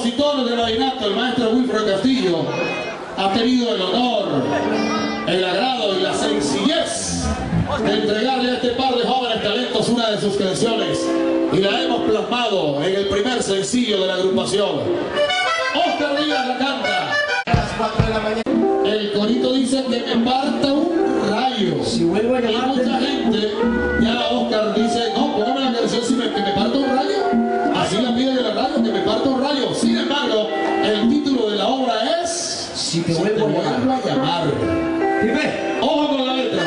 compositor del vallenato, el maestro Wilfredo Castillo, ha tenido el honor, el agrado y la sencillez de entregarle a este par de jóvenes talentos una de sus canciones y la hemos plasmado en el primer sencillo de la agrupación. Oscar Díaz la canta. A las 4 de la mañana. El corito dice que me parta un rayo. Si vuelvo a Y llamarte. mucha gente, ya Oscar dice, Si te vuelvo a vuelvo a llamar. Dime. Ojo con la letra.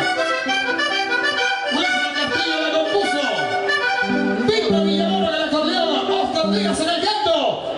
Wilfred Castillo la compuso. Víctor Villalobos de la acordeón. Oscar Díaz en el canto.